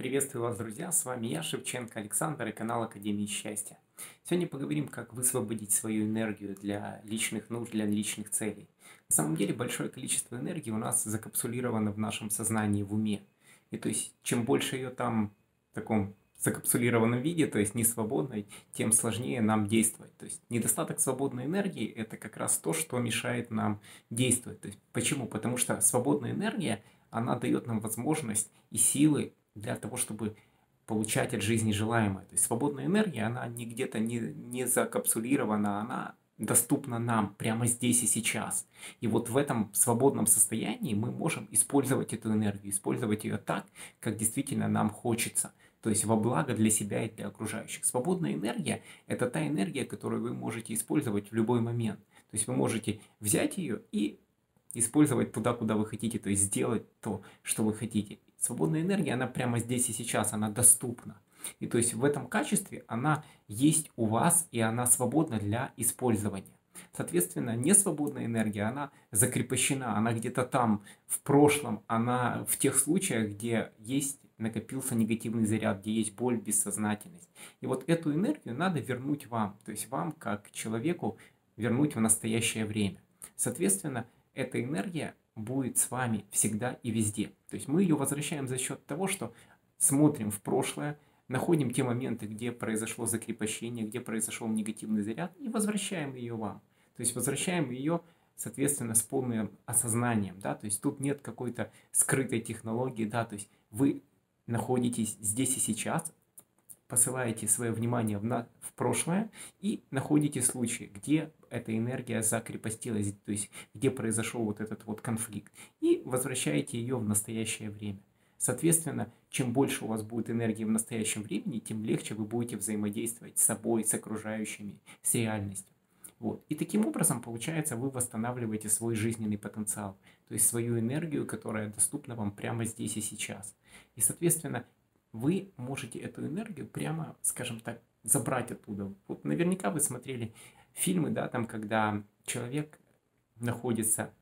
Приветствую вас, друзья! С вами я, Шевченко Александр и канал Академии Счастья. Сегодня поговорим, как высвободить свою энергию для личных нужд, для личных целей. На самом деле большое количество энергии у нас закапсулировано в нашем сознании, в уме. И то есть, чем больше ее там в таком закапсулированном виде, то есть не свободной, тем сложнее нам действовать. То есть недостаток свободной энергии – это как раз то, что мешает нам действовать. То есть, почему? Потому что свободная энергия, она дает нам возможность и силы для того, чтобы получать от жизни желаемое. То есть свободная энергия, она не где-то не, не закапсулирована, она доступна нам прямо здесь и сейчас. И вот в этом свободном состоянии мы можем использовать эту энергию, использовать ее так, как действительно нам хочется. То есть во благо для себя и для окружающих. Свободная энергия – это та энергия, которую вы можете использовать в любой момент. То есть вы можете взять ее и использовать туда, куда вы хотите, то есть сделать то, что вы хотите. Свободная энергия, она прямо здесь и сейчас, она доступна. И то есть в этом качестве она есть у вас, и она свободна для использования. Соответственно, несвободная энергия, она закрепощена, она где-то там, в прошлом, она в тех случаях, где есть накопился негативный заряд, где есть боль, бессознательность. И вот эту энергию надо вернуть вам, то есть вам, как человеку, вернуть в настоящее время. Соответственно, эта энергия будет с вами всегда и везде. То есть мы ее возвращаем за счет того, что смотрим в прошлое, находим те моменты, где произошло закрепощение, где произошел негативный заряд, и возвращаем ее вам. То есть возвращаем ее, соответственно, с полным осознанием. Да? То есть тут нет какой-то скрытой технологии. Да? То есть вы находитесь здесь и сейчас, посылаете свое внимание в, на, в прошлое и находите случаи, где эта энергия закрепостилась, то есть где произошел вот этот вот конфликт, и возвращаете ее в настоящее время. Соответственно, чем больше у вас будет энергии в настоящем времени, тем легче вы будете взаимодействовать с собой, с окружающими, с реальностью. Вот. И таким образом, получается, вы восстанавливаете свой жизненный потенциал, то есть свою энергию, которая доступна вам прямо здесь и сейчас. И, соответственно, вы можете эту энергию прямо, скажем так, забрать оттуда. Вот наверняка вы смотрели фильмы, да, там, когда человек находится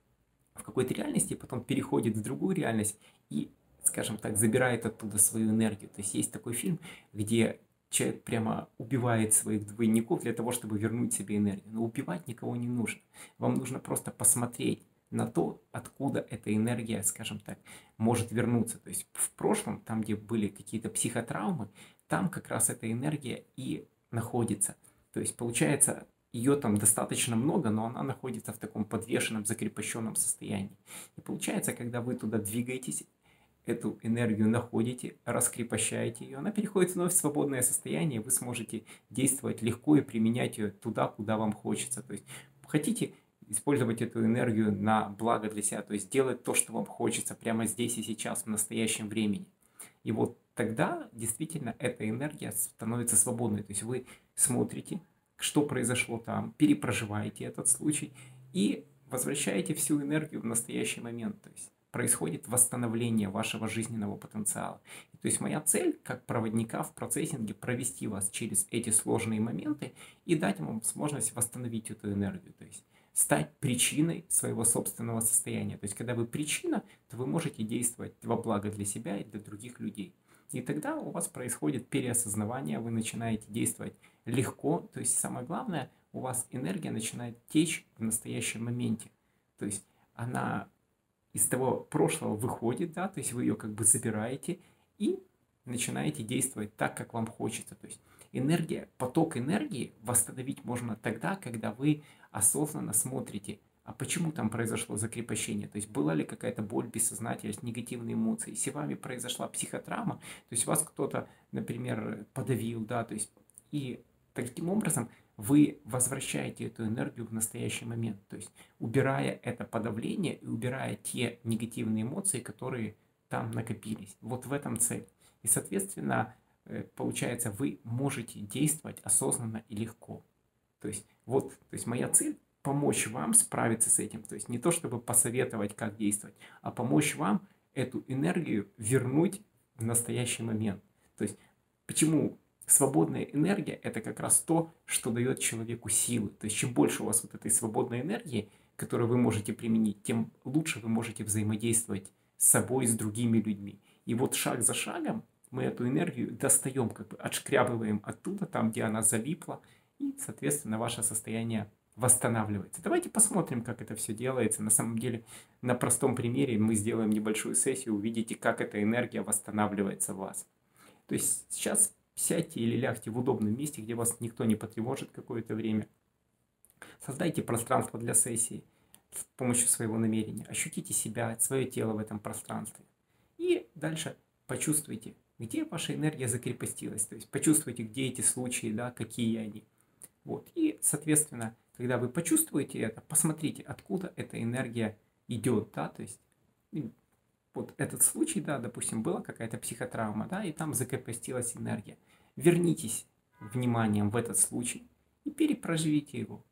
в какой-то реальности, потом переходит в другую реальность и, скажем так, забирает оттуда свою энергию. То есть есть такой фильм, где человек прямо убивает своих двойников для того, чтобы вернуть себе энергию. Но убивать никого не нужно. Вам нужно просто посмотреть на то, откуда эта энергия, скажем так, может вернуться. То есть в прошлом, там, где были какие-то психотравмы, там как раз эта энергия и находится. То есть получается, ее там достаточно много, но она находится в таком подвешенном, закрепощенном состоянии. И получается, когда вы туда двигаетесь, эту энергию находите, раскрепощаете ее, она переходит вновь в свободное состояние, вы сможете действовать легко и применять ее туда, куда вам хочется. То есть хотите использовать эту энергию на благо для себя, то есть делать то, что вам хочется прямо здесь и сейчас, в настоящем времени. И вот тогда действительно эта энергия становится свободной. То есть вы смотрите, что произошло там, перепроживаете этот случай и возвращаете всю энергию в настоящий момент. То есть происходит восстановление вашего жизненного потенциала. То есть моя цель как проводника в процессинге провести вас через эти сложные моменты и дать вам возможность восстановить эту энергию. То есть стать причиной своего собственного состояния. То есть, когда вы причина, то вы можете действовать во благо для себя и для других людей. И тогда у вас происходит переосознавание, вы начинаете действовать легко. То есть, самое главное, у вас энергия начинает течь в настоящем моменте. То есть, она из того прошлого выходит, да, то есть вы ее как бы забираете и начинаете действовать так, как вам хочется. То есть энергия, поток энергии восстановить можно тогда, когда вы осознанно смотрите, а почему там произошло закрепощение, то есть была ли какая-то боль, бессознательность, негативные эмоции, если вами произошла психотравма, то есть вас кто-то, например, подавил, да, то есть и таким образом вы возвращаете эту энергию в настоящий момент, то есть убирая это подавление и убирая те негативные эмоции, которые там накопились. Вот в этом цель. И, соответственно, получается, вы можете действовать осознанно и легко. То есть, вот, то есть моя цель помочь вам справиться с этим. То есть не то, чтобы посоветовать, как действовать, а помочь вам эту энергию вернуть в настоящий момент. То есть почему свободная энергия – это как раз то, что дает человеку силы. То есть чем больше у вас вот этой свободной энергии, которую вы можете применить, тем лучше вы можете взаимодействовать с собой, с другими людьми. И вот шаг за шагом мы эту энергию достаем, как бы отшкрябываем оттуда, там, где она залипла, и, соответственно, ваше состояние восстанавливается. Давайте посмотрим, как это все делается. На самом деле, на простом примере мы сделаем небольшую сессию, увидите, как эта энергия восстанавливается в вас. То есть сейчас сядьте или лягте в удобном месте, где вас никто не потревожит какое-то время. Создайте пространство для сессии с помощью своего намерения. Ощутите себя, свое тело в этом пространстве. И дальше почувствуйте, где ваша энергия закрепостилась. То есть почувствуйте, где эти случаи, да, какие они. Вот. И, соответственно, когда вы почувствуете это, посмотрите, откуда эта энергия идет, да, то есть вот этот случай, да, допустим, была какая-то психотравма, да, и там закрепостилась энергия. Вернитесь вниманием в этот случай и перепроживите его.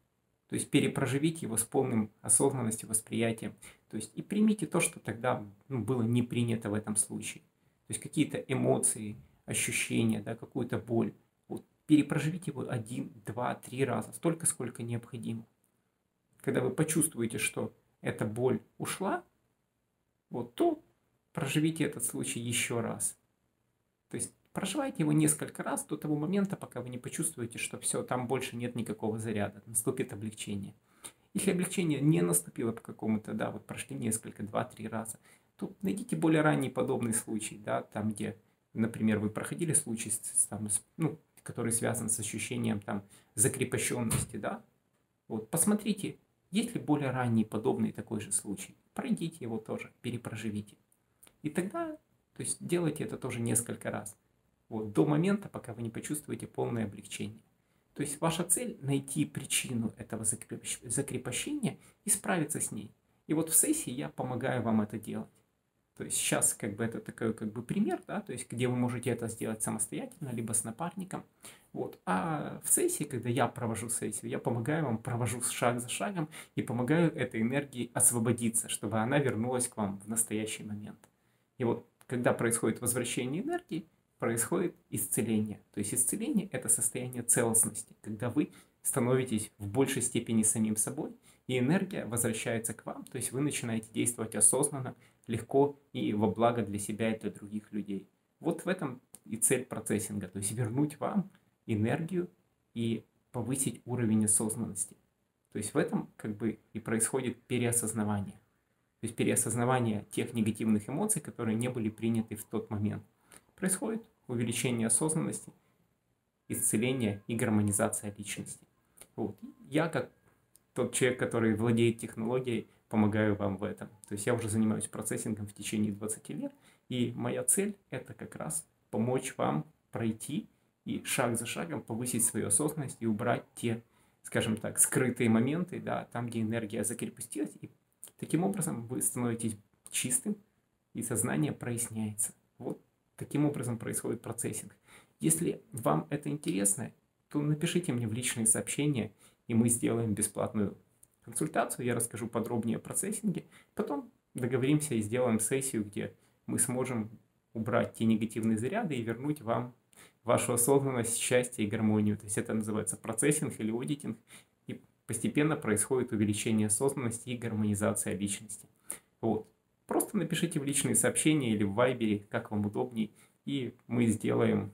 То есть перепроживите его с полным осознанностью, восприятием. То есть и примите то, что тогда ну, было не принято в этом случае. То есть какие-то эмоции, ощущения, да, какую-то боль перепроживите его один, два, три раза, столько, сколько необходимо. Когда вы почувствуете, что эта боль ушла, вот, то проживите этот случай еще раз. То есть проживайте его несколько раз до того момента, пока вы не почувствуете, что все, там больше нет никакого заряда, наступит облегчение. Если облегчение не наступило по какому-то, да, вот прошли несколько, два-три раза, то найдите более ранний подобный случай, да, там, где, например, вы проходили случай, с, там, с, ну, который связан с ощущением там закрепощенности, да, вот посмотрите, есть ли более ранний подобный такой же случай. Пройдите его тоже, перепроживите. И тогда, то есть делайте это тоже несколько раз. Вот, до момента, пока вы не почувствуете полное облегчение. То есть ваша цель найти причину этого закрепощения и справиться с ней. И вот в сессии я помогаю вам это делать. То есть сейчас как бы это такой как бы пример, да, то есть где вы можете это сделать самостоятельно, либо с напарником. Вот. А в сессии, когда я провожу сессию, я помогаю вам, провожу шаг за шагом и помогаю этой энергии освободиться, чтобы она вернулась к вам в настоящий момент. И вот когда происходит возвращение энергии, происходит исцеление. То есть исцеление – это состояние целостности, когда вы становитесь в большей степени самим собой, и энергия возвращается к вам, то есть вы начинаете действовать осознанно, легко и во благо для себя и для других людей. Вот в этом и цель процессинга, то есть вернуть вам энергию и повысить уровень осознанности. То есть в этом как бы и происходит переосознавание. То есть переосознавание тех негативных эмоций, которые не были приняты в тот момент. Происходит увеличение осознанности, исцеление и гармонизация личности. Вот. Я как тот человек, который владеет технологией, помогаю вам в этом. То есть я уже занимаюсь процессингом в течение 20 лет, и моя цель это как раз помочь вам пройти и шаг за шагом повысить свою осознанность и убрать те, скажем так, скрытые моменты, да, там, где энергия закрепостилась, и таким образом вы становитесь чистым, и сознание проясняется. Вот таким образом происходит процессинг. Если вам это интересно, то напишите мне в личные сообщения, и мы сделаем бесплатную консультацию, я расскажу подробнее о процессинге, потом договоримся и сделаем сессию, где мы сможем убрать те негативные заряды и вернуть вам вашу осознанность, счастье и гармонию. То есть это называется процессинг или аудитинг, и постепенно происходит увеличение осознанности и гармонизация личности. Вот. Просто напишите в личные сообщения или в Вайбере, как вам удобнее, и мы сделаем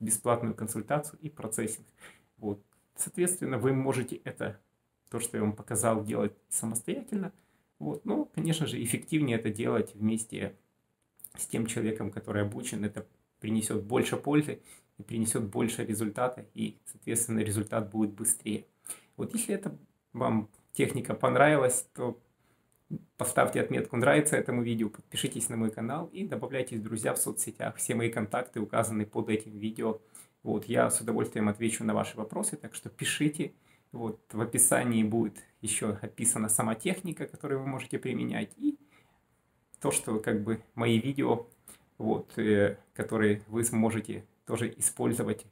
бесплатную консультацию и процессинг. Вот. Соответственно, вы можете это то, что я вам показал, делать самостоятельно. Вот. Но, конечно же, эффективнее это делать вместе с тем человеком, который обучен. Это принесет больше пользы и принесет больше результата, и, соответственно, результат будет быстрее. Вот если это вам техника понравилась, то поставьте отметку «Нравится этому видео», подпишитесь на мой канал и добавляйтесь в друзья в соцсетях. Все мои контакты указаны под этим видео. Вот, я с удовольствием отвечу на ваши вопросы, так что пишите. Вот в описании будет еще описана сама техника, которую вы можете применять, и то, что как бы мои видео, вот, э, которые вы сможете тоже использовать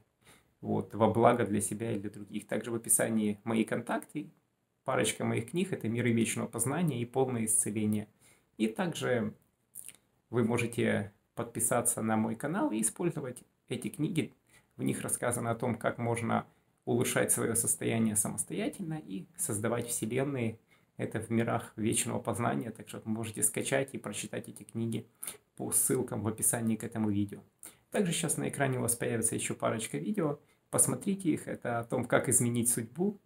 вот, во благо для себя и для других. Также в описании мои контакты, парочка моих книг, это «Миры вечного познания» и «Полное исцеление». И также вы можете подписаться на мой канал и использовать эти книги. В них рассказано о том, как можно улучшать свое состояние самостоятельно и создавать вселенные, Это в мирах вечного познания, так что вы можете скачать и прочитать эти книги по ссылкам в описании к этому видео. Также сейчас на экране у вас появится еще парочка видео. Посмотрите их. Это о том, как изменить судьбу.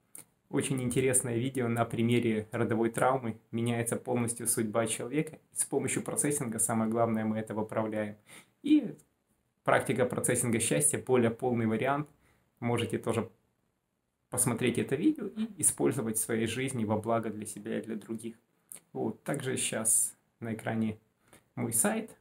Очень интересное видео на примере родовой травмы. Меняется полностью судьба человека. С помощью процессинга, самое главное, мы это выправляем. И практика процессинга счастья, более полный вариант. Можете тоже посмотреть это видео и использовать в своей жизни во благо для себя и для других. Вот. Также сейчас на экране мой сайт,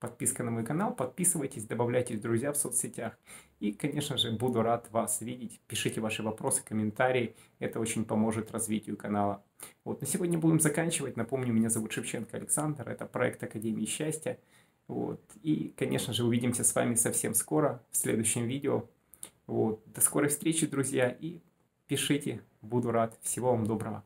подписка на мой канал, подписывайтесь, добавляйтесь в друзья в соцсетях. И, конечно же, буду рад вас видеть. Пишите ваши вопросы, комментарии, это очень поможет развитию канала. Вот, на сегодня будем заканчивать. Напомню, меня зовут Шевченко Александр, это проект Академии Счастья. Вот. И, конечно же, увидимся с вами совсем скоро в следующем видео. Вот. До скорой встречи, друзья, и пишите, буду рад. Всего вам доброго.